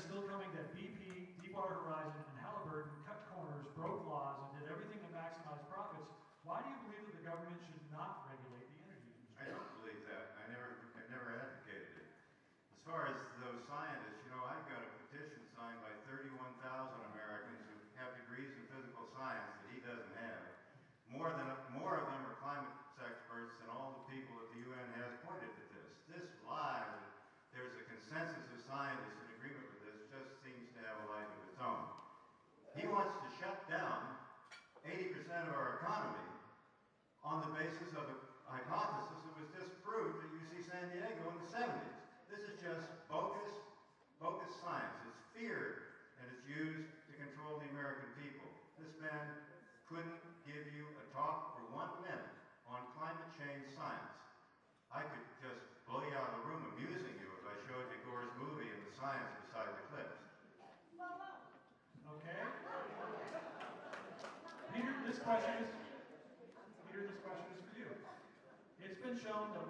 still coming that BP, Deepwater Horizon, couldn't give you a talk for one minute on climate change science. I could just blow you out of the room amusing you if I showed you Gore's movie and the science beside the cliffs. Okay. Peter, this question is Peter, this question is for you. It's been shown that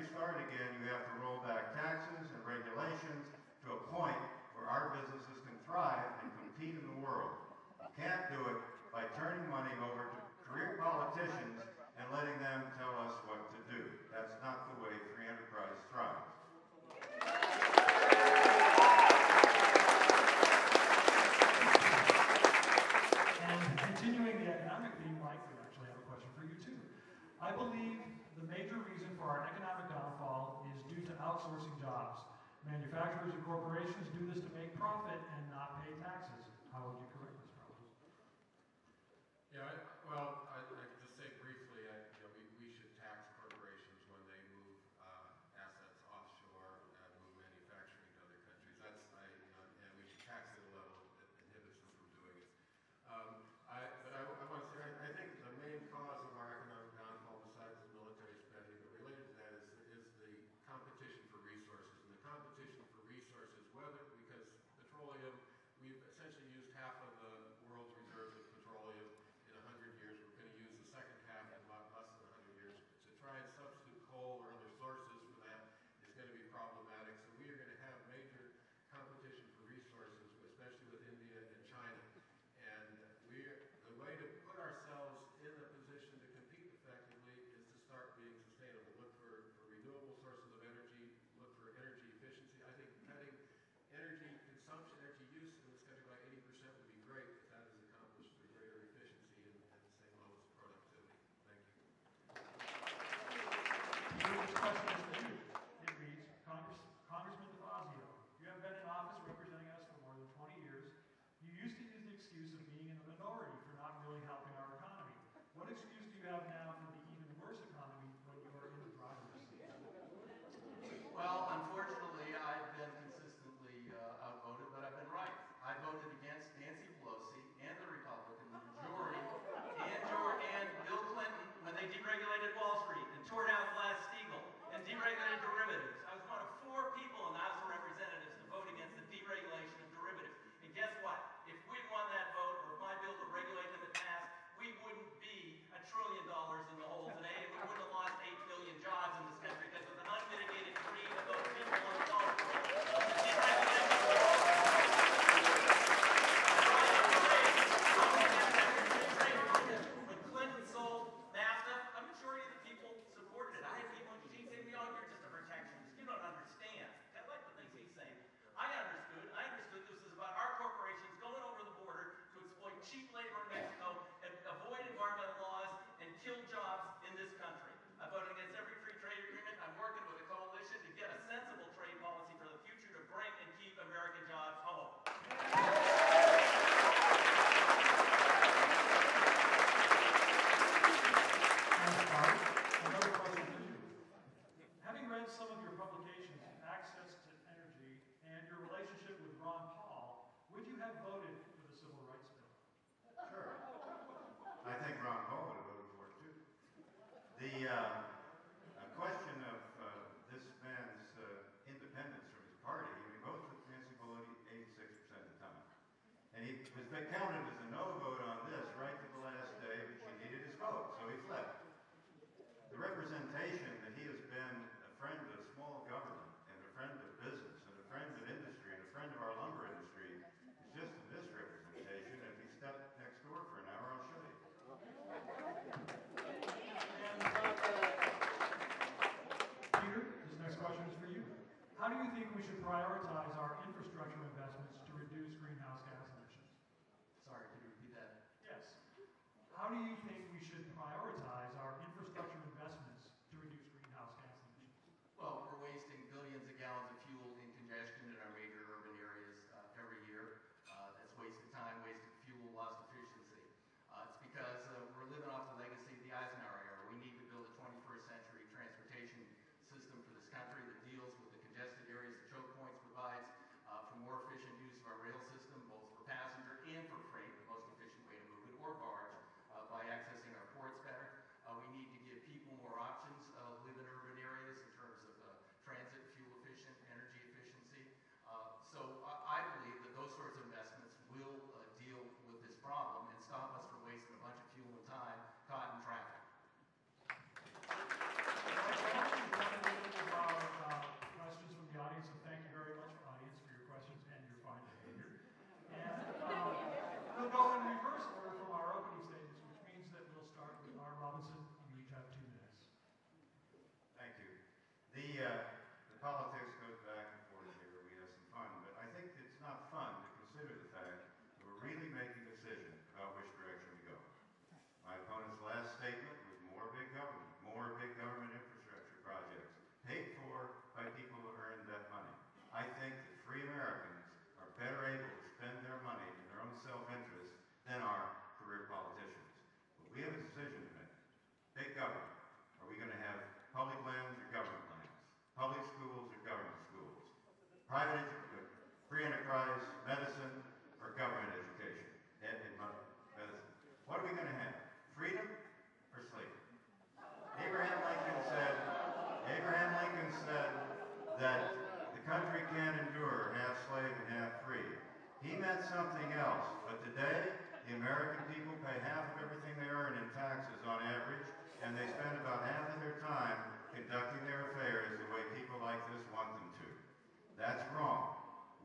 restart again, you have to roll back taxes and regulations to a point where our businesses can thrive and compete in the world. You can't do it by turning money over to career politicians and letting them tell us what to do. That's not the way free enterprise thrives. And continuing the economic theme, Mike, we actually have a question for you too. I believe for our economic downfall is due to outsourcing jobs. Manufacturers and corporations do this to make profit and not pay taxes. How would you correct this problem? Yeah, well, because they counted as a no vote on this right to the last day, but she needed his vote, so he flipped. The representation that he has been a friend of small government and a friend of business and a friend of industry and a friend of our lumber industry is just a misrepresentation. If he step next door for an hour, I'll show you. Peter, this next question is for you. How do you think we should prioritize our infrastructure investments to reduce greenhouse gas How do you think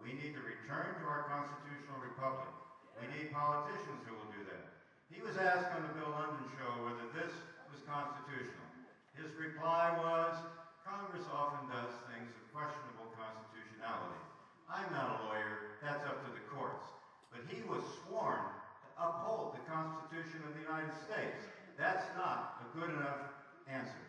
We need to return to our constitutional republic. We need politicians who will do that. He was asked on the Bill London show whether this was constitutional. His reply was, Congress often does things of questionable constitutionality. I'm not a lawyer, that's up to the courts. But he was sworn to uphold the Constitution of the United States. That's not a good enough answer.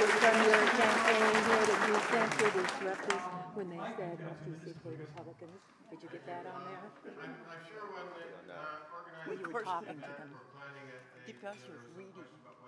Was from your campaign here that you sent to these lefties, when they said lefties equal Republicans, did you get that on there? I'm, I'm sure when the uh, organizers When you were talking to them. were planning it, they, Because you're was reading. about